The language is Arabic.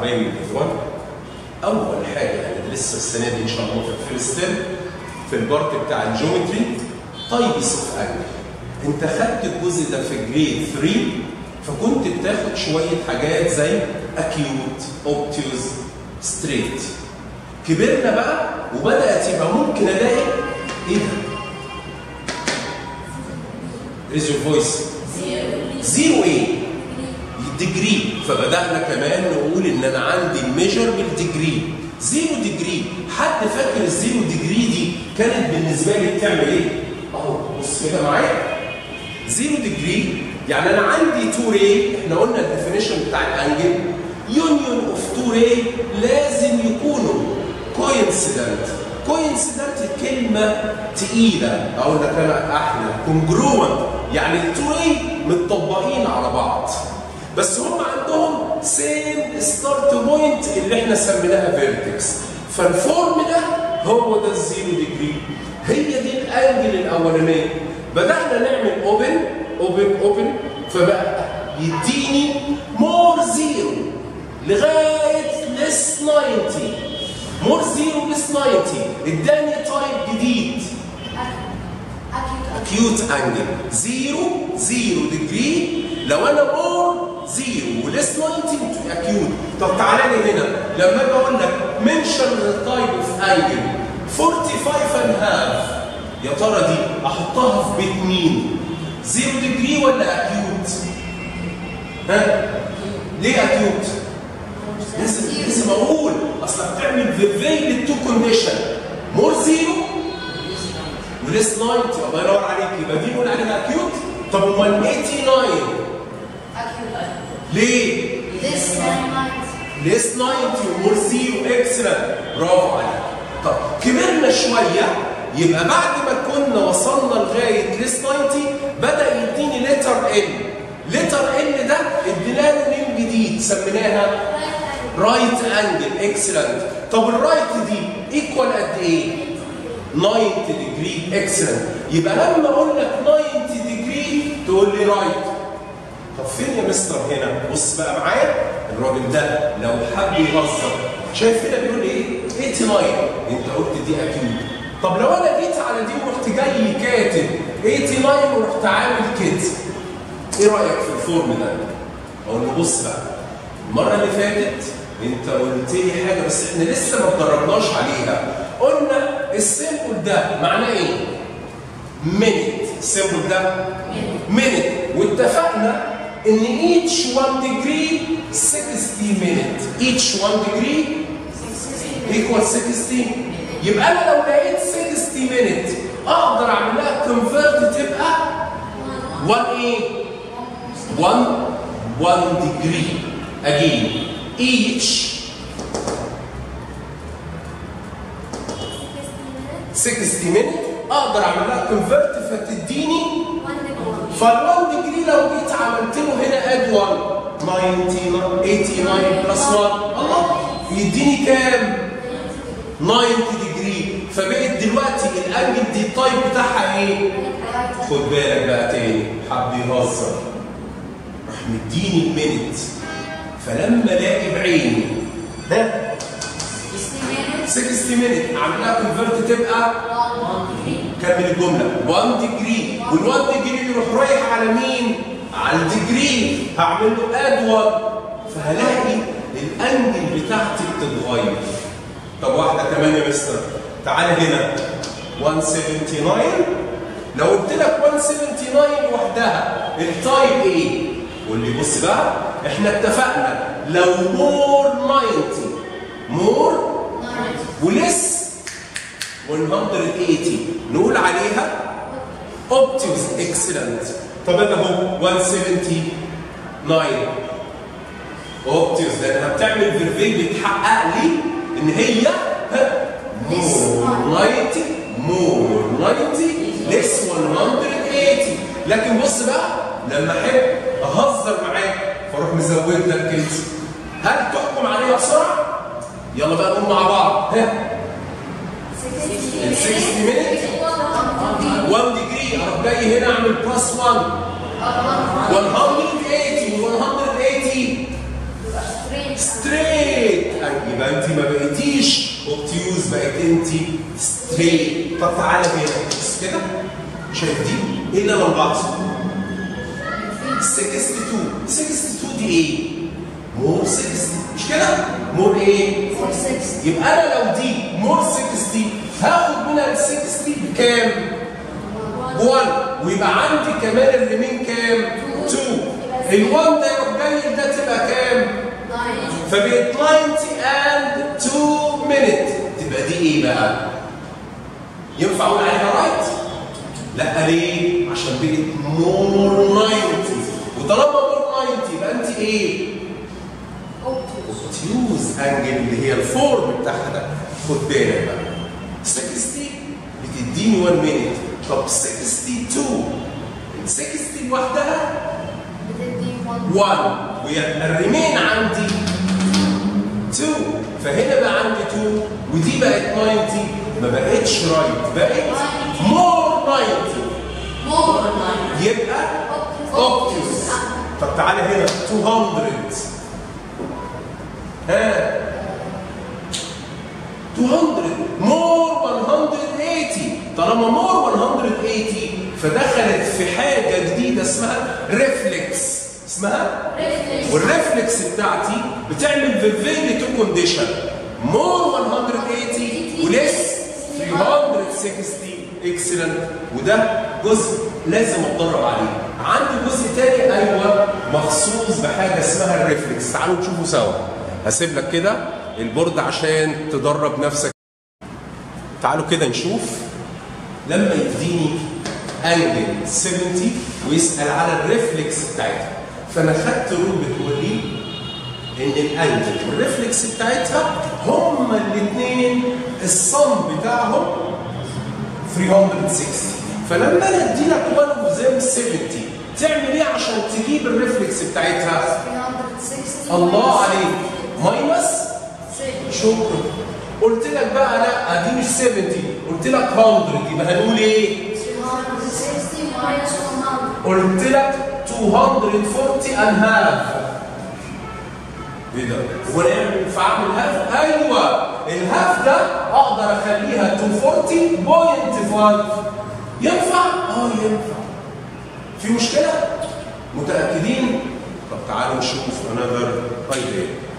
حبايبي الاخوان أول حاجة هندرسها السنة دي إن شاء الله في ال first في ال part بتاع ال geometry. types of angle أنت خدت الجزء ده في grade 3 فكنت بتاخد شوية حاجات زي acute obtuse straight كبرنا بقى وبدأت يبقى ممكن ألاقي إيه ده؟ raise your voice zero إيه؟ ال degree فبدأنا كمان نقول إن أنا عندي ال measure بال degree zero degree حد فاكر ال zero degree دي كانت بالنسبة لي بتعمل إيه؟ أهو بص كده معايا. zero degree يعني أنا عندي two ray إحنا قلنا ال definition بتاع ال angle. union of two ray لازم يكونوا coincident coincident كلمة تقيلة. أقول لك أنا أحلى. congruent يعني ال two ray متطبقين على بعض. بس هم same start point اللي إحنا سميناها vertex فال form ده هو ده ال zero degree هي دي ال angle الأولانية. بدأنا نعمل open open open فبقى يديني more zero لغاية less 90 more zero less 90 اداني type جديد. acute angle zero zero degree لو أنا more zero و less 90 acute طب تعالى لي هنا. لما أجي أقول لك mention type of angle 45 and half يا ترى دي أحطها في بيت مين؟ zero degree ولا acute؟ ها؟ ليه acute؟ لازم لازم أقول. أصل بتعمل verify لل two condition more zero و less 90 الله ينور عليك. يبقى دي نقول عليها acute طب أمال 89 ليه؟ less 90 و more zero excellent برافو عليك. طب كبرنا شوية. يبقى بعد ما كنا وصلنا لغاية less 90 بدأ يديني letter L letter L ده ادينا له name جديد سميناها right angle excellent طب ال right دي equal قد إيه؟ 90 degree excellent يبقى لما أقول لك 90 degree تقول لي right فين يا مستر هنا؟ بص بقى معايا. الراجل ده لو حب يهزر. شايف هنا بيقول إيه؟ 89 أنت قلت دي acute. طب لو أنا جيت على دي ورحت جاي كاتب 89 ورحت عامل كده؟ إيه رأيك في ال form ده؟ أقول له بص بقى. المرة اللي فاتت أنت قلت لي حاجة بس إحنا لسه ما اتدربناش عليها. قلنا ال symbol ده معناه إيه؟ minute ال symbol ده minute واتفقنا ان each 1 degree 60 minute each 1 degree equal 60 يبقى أنا لو لقيت 60 minute أقدر اعمل لها convert تبقى 1 إيه 1 1 degree again each 60 minute أقدر اعمل لها convert فتديني فال1 degree لو جيت عملت add 1 90 89 plus 1 الله. يديني كام؟ 90 degree. فبقت دلوقتي ال angle دي ال type بتاعها إيه؟ خد بالك بقى تاني. حب يهزر. راح مديني ال minute فلما ألاقي بعيني. ها 60 minute اعمل لها convert تبقى كمل الجملة. 1 degree وال1 degree يروح رايح على مين؟ على ال degree هعمل له add 1 فهلاقي ال angle بتاعتي بتتغير. طب واحدة كمان يا مستر. تعالى هنا. 179 لو قلت لك 179 لوحدها ال type إيه؟ قول لي بص بقى إحنا اتفقنا. لو more 90 more و less 180 نقول عليها obtuse excellent طب أنا اهو 179 obtuse ده أنا بتعمل verify بتحقق لي ان هي more 90 more 90 less 180 لكن بص بقى لما أحب أهزر معاك فأروح مزود لك كده هل تحكم عليها بسرعة؟ يلا بقى نقول مع بعض. ها ال 60 minute 1 degree أروح جاي هنا اعمل plus 1 180 و 180 straight يبقى انت ما بقيتيش obtuse بقيت انت straight طب تعالى هنا. بص كده. شايف دي اللي أنا ملاحظه 62 62 دي إيه؟ more 60 مش كده؟ more إيه؟ 460 يبقى أنا لو دي more 60 هاخد منها ال 60 بكام؟ 1 ويبقى عندي كمان ال remain كام؟ 2 ال 1 ده يروح جاي ده تبقى كام؟ 9 فبقت 90 and 2 minute تبقى دي إيه بقى؟ ينفع أقول عليها right؟ لأ ليه؟ عشان بقت more 90 وطالما more 90 يبقى انت إيه؟ obtuse angle اللي هي ال form بتاعها ده خد بالك بقى 60 بتديني 1 minute طب 62 ال 60 لوحدها بتدي 1 ويبقى ال remain عندي 2 فهنا بقى عندي 2 ودي بقت 90 ما بقتش right بقت more 90 more يبقى obtuse طب تعالى هنا 200 ها 200 more 180 طالما more 180 فدخلت في حاجة جديده اسمها reflex اسمها؟ وال reflex بتاعتي بتعمل verify لي two condition more 180 و less 360 excellent وده جزء لازم أتدرب عليه. عندي جزء تاني أيوه مخصوص بحاجة اسمها ال reflex تعالوا نشوفه سوا. هسيب لك كده ال board عشان تدرب نفسك. تعالوا كده نشوف. لما يديني angle 70 ويسأل على ال reflex بتاعتها. فأنا خدت rule بتقول إن ال angle وال reflex بتاعتها هما الاثنين ال sum بتاعهم 360 فلما أنا أدي لك 1 of them 70 تعمل إيه عشان تجيب ال reflex بتاعتها؟ 360 الله عليك. minus شكرا. قلت لك بقى لا دي مش 70 قلت لك 100 يبقى هنقول إيه؟ 360 minus 100 قلت لك 240 and half إيه ده؟ هو اعمل half؟ أيوه ال half ده أقدر أخليها 240.5 ينفع؟ آه ينفع في مشكلة؟ متأكدين؟ طب تعالوا نشوف another idea